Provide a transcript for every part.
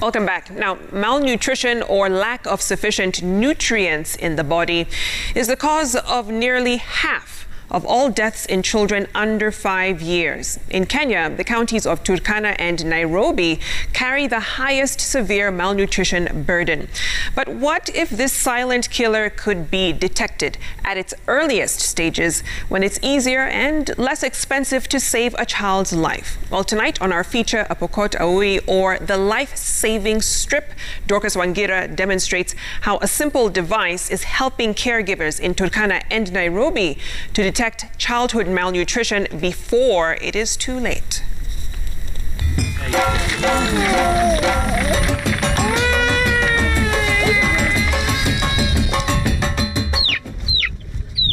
Welcome back. Now, malnutrition or lack of sufficient nutrients in the body is the cause of nearly half of all deaths in children under five years. In Kenya, the counties of Turkana and Nairobi carry the highest severe malnutrition burden. But what if this silent killer could be detected at its earliest stages when it's easier and less expensive to save a child's life? Well, tonight on our feature, Apokot Awui, or the life saving strip, Dorcas Wangira demonstrates how a simple device is helping caregivers in Turkana and Nairobi to detect detect childhood malnutrition before it is too late.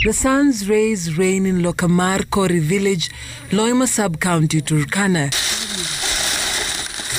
The sun's rays rain in Lokamar Kori village, Loima sub-county, Turkana.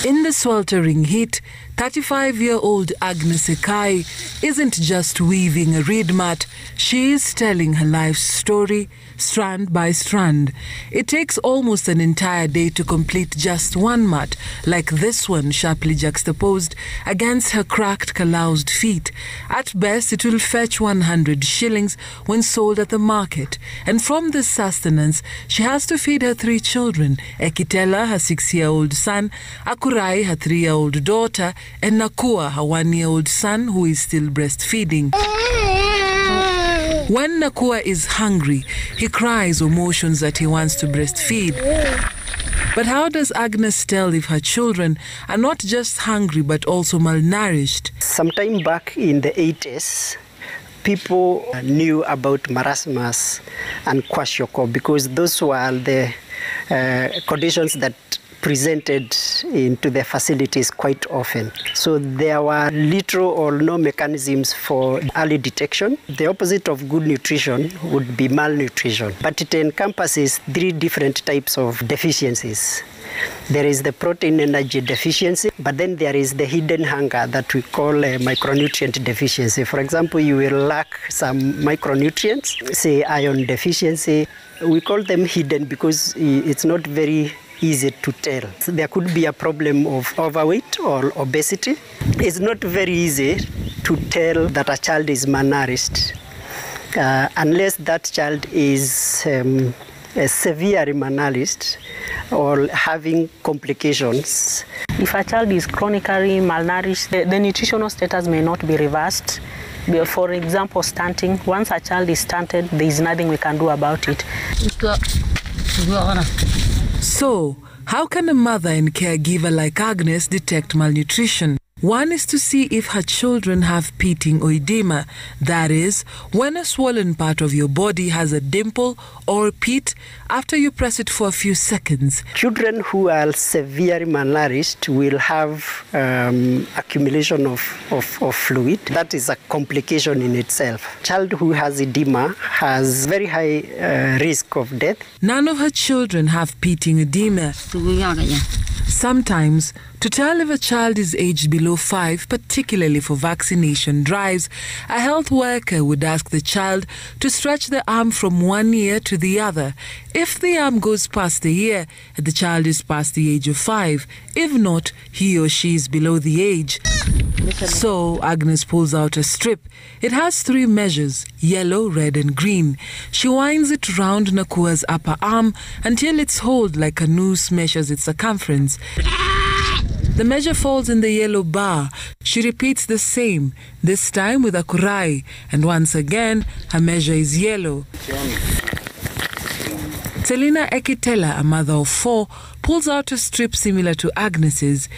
In the sweltering heat, 35 year old Agnes Ekai isn't just weaving a reed mat, she is telling her life story strand by strand. It takes almost an entire day to complete just one mat, like this one sharply juxtaposed against her cracked, calloused feet. At best, it will fetch 100 shillings when sold at the market. And from this sustenance, she has to feed her three children Ekitela, her six year old son, Akurai, her three year old daughter, and Nakua, her one year old son, who is still breastfeeding. When Nakua is hungry, he cries or motions that he wants to breastfeed. But how does Agnes tell if her children are not just hungry but also malnourished? Sometime back in the 80s, people knew about marasmus and kwashiorkor because those were the uh, conditions that presented into the facilities quite often. So there were little or no mechanisms for early detection. The opposite of good nutrition would be malnutrition, but it encompasses three different types of deficiencies. There is the protein energy deficiency, but then there is the hidden hunger that we call a micronutrient deficiency. For example, you will lack some micronutrients, say iron deficiency. We call them hidden because it's not very easy to tell. So there could be a problem of overweight or obesity. It's not very easy to tell that a child is malnourished uh, unless that child is um, severely malnourished or having complications. If a child is chronically malnourished, the, the nutritional status may not be reversed. For example, stunting. Once a child is stunted, there is nothing we can do about it. So, how can a mother and caregiver like Agnes detect malnutrition? One is to see if her children have pitting or edema, that is, when a swollen part of your body has a dimple or a pit after you press it for a few seconds. Children who are severely malnourished will have um, accumulation of, of, of, fluid. That is a complication in itself. Child who has edema has very high uh, risk of death. None of her children have pitting edema. Sometimes, to tell if a child is aged below five, particularly for vaccination drives, a health worker would ask the child to stretch the arm from one ear to the other. If the arm goes past the ear, the child is past the age of five. If not, he or she is below the age. So, Agnes pulls out a strip. It has three measures yellow, red, and green. She winds it round Nakua's upper arm until its hold, like a noose, measures its circumference. The measure falls in the yellow bar. She repeats the same, this time with Akurai, and once again, her measure is yellow. Selina Ekitela, a mother of four, pulls out a strip similar to Agnes's.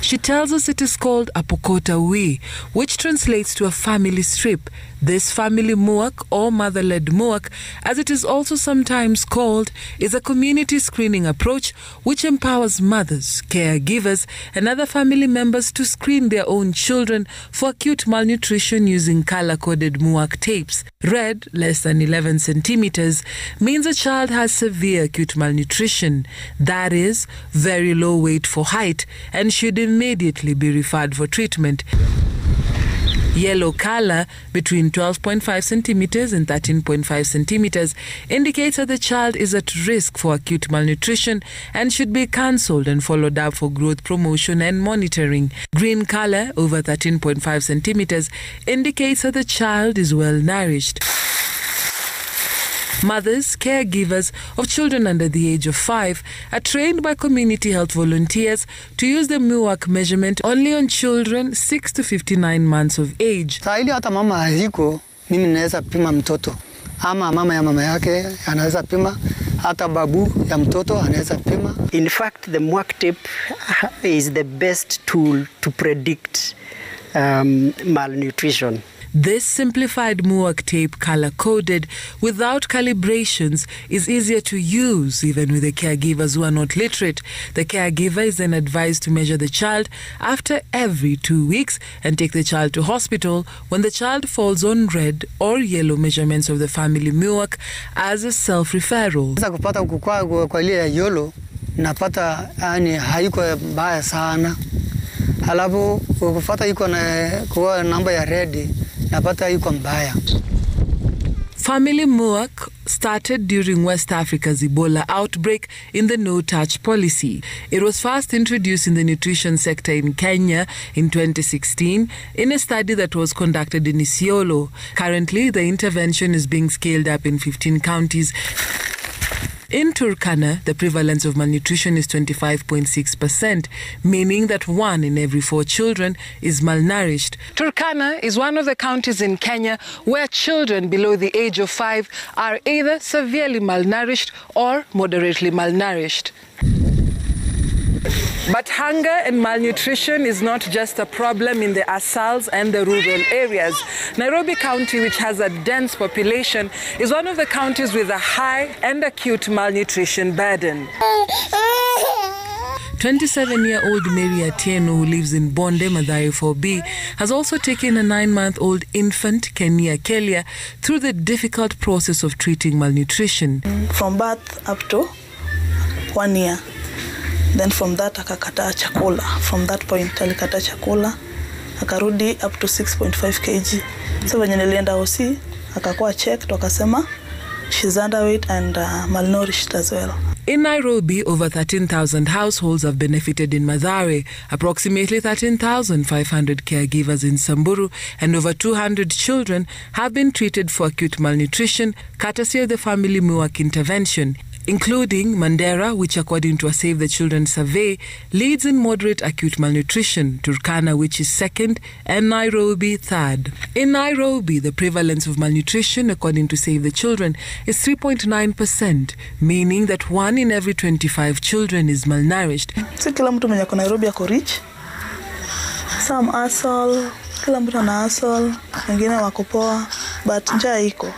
She tells us it is called Apokot Awui, which translates to a family strip. This family MUAC or mother led MUAC, as it is also sometimes called, is a community screening approach which empowers mothers, caregivers, and other family members to screen their own children for acute malnutrition using color coded MUAC tapes. Red, less than 11 centimeters, means a child has severe acute malnutrition, that is, very low weight for height, and should immediately be referred for treatment. Yellow color between 12.5 centimeters and 13.5 centimeters indicates that the child is at risk for acute malnutrition and should be cancelled and followed up for growth promotion and monitoring. Green color over 13.5 centimeters indicates that the child is well nourished. Mothers, caregivers of children under the age of five are trained by community health volunteers to use the MUAC measurement only on children 6 to 59 months of age. Saa hili hata mama haziko, mimi naweza pima mtoto ama mama ya mama yake anaweza pima, hata babu ya mtoto anaweza pima. In fact, the MUAC tape is the best tool to predict um, malnutrition. This simplified MUAC tape color coded without calibrations is easier to use even with the caregivers who are not literate. The caregiver is then advised to measure the child after every two weeks and take the child to hospital when the child falls on red or yellow measurements of the family MUAC as a self referral. Kupata kwa- ya yolo napata yani haiko mbaya sana, alafu ukipata iko na kwa namba ya red napata mbaya. Family MUAC started during West Africa's Ebola outbreak in the no touch policy. It was first introduced in the nutrition sector in Kenya in 2016 in a study that was conducted in Isiolo. Currently, the intervention is being scaled up in 15 counties. In Turkana, the prevalence of malnutrition is 25.6%, meaning that one in every four children is malnourished. Turkana is one of the counties in Kenya where children below the age of five are either severely malnourished or moderately malnourished. But hunger and malnutrition is not just a problem in the ASALs and the rural areas. Nairobi County, which has a dense population, is one of the counties with a high and acute malnutrition burden. 27 year old Mary Atieno, who lives in Bonde, Mathare 4B, has also taken a nine month old infant, Kenya Kelia, through the difficult process of treating malnutrition. from birth up to one year then from that akakataa chakula. From that point alikataa chakula. Akarudi up to 6.5 kg. So venye nilienda oc akakuwa checked wakasema she's underweight and uh, malnourished as well. In Nairobi, over 13,000 households have benefited in Madhare, approximately 13,500 caregivers in Samburu, and over 200 children have been treated for acute malnutrition, courtesy of the Family Muak intervention. Including Mandera, which, according to a Save the Children survey, leads in moderate acute malnutrition, Turkana, which is second, and Nairobi, third. In Nairobi, the prevalence of malnutrition, according to Save the Children, is 3.9%, meaning that one in every 25 children is malnourished. si nairobi ako rich some asshole, kila mtu ana asol wengine wako poa but njaa iko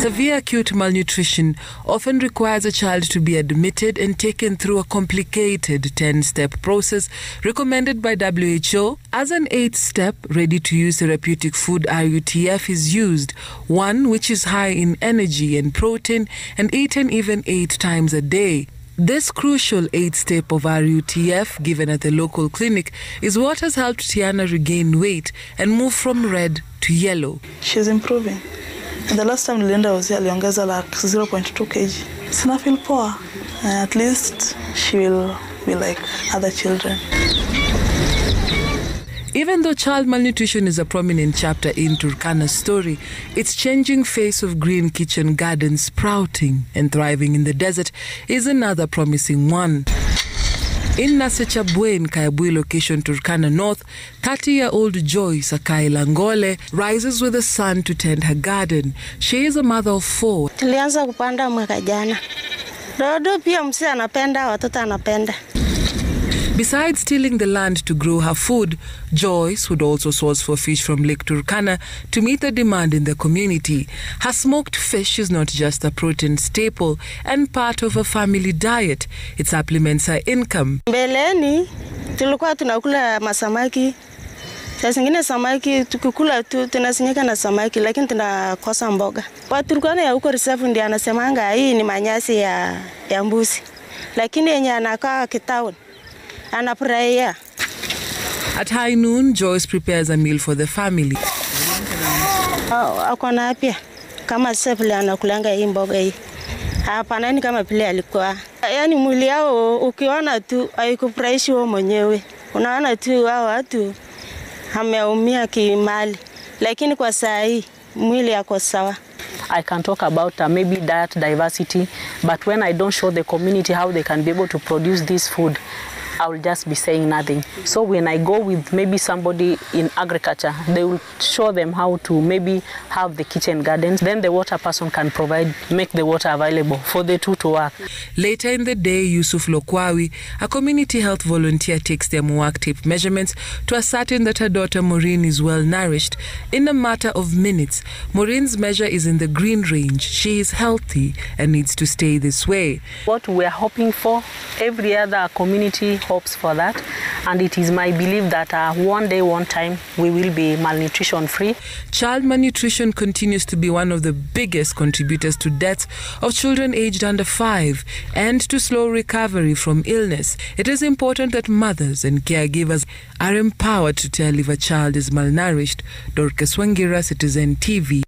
Severe acute malnutrition often requires a child to be admitted and taken through a complicated 10 step process recommended by WHO. As an eighth step, ready to use therapeutic food RUTF is used, one which is high in energy and protein and eaten even eight times a day. This crucial eighth step of RUTF given at the local clinic is what has helped Tiana regain weight and move from red to yellow. she's improving the last time Linda nilienda ozi aliongeza like 0.2 kg. Sina feel poa and at least she will be like other children. Even though child malnutrition is a prominent chapter in Turkana's story, its changing face of green kitchen gardens sprouting and thriving in the desert is another promising one. In Nasechabwe Kayabui location, Turkana North, 30 year old Joyce Akai Langole rises with the sun to tend her garden. She is a mother of four Tulianza kupanda mwaka jana. Dodo pia msi anapenda, watoto anapenda. Besides tilling the land to grow her food, Joyce would also source for fish from Lake Turkana to meet the demand in the community. Her smoked fish is not just a protein staple and part of her family diet, it supplements her income. Mbeleni tulikuwa tunakula masamaki, saa zingine samaki tukikula tu tunasinyika na samaki, lakini tunakosa mboga. Waturkana ya huko reserve ndio anasemanga hii ni manyasi ya, ya mbuzi, lakini yenye anakaa kitown anafurahia At high noon, Joyce prepares a meal for the family. ako na afya kama sasa vile anakulanga hii mboga hii hapanani kama vile alikuwa. Yaani mwili yao ukiona tu haikufurahishi wewe mwenyewe, unaona tu hao watu ameumia kimali, lakini kwa saa hii mwili ako sawa. I can talk about uh, maybe diet diversity, but when I don't show the community how they can be able to produce this food, I will just be saying nothing. So when I go with maybe somebody in agriculture, they will show them how to maybe have the kitchen gardens. Then the water person can provide, make the water available for the two to work. Later in the day, Yusuf Lokwawi, a community health volunteer, takes their MUAC tape measurements to ascertain that her daughter Maureen is well nourished. In a matter of minutes, Maureen's measure is in the green range. She is healthy and needs to stay this way. What we're hoping for, every other community hopes for that, and it is my belief that uh, one day, one time, we will be malnutrition free. Child malnutrition continues to be one of the biggest contributors to deaths of children aged under five and to slow recovery from illness. It is important that mothers and caregivers are empowered to tell if a child is malnourished. Dorcas Wangira, Citizen TV.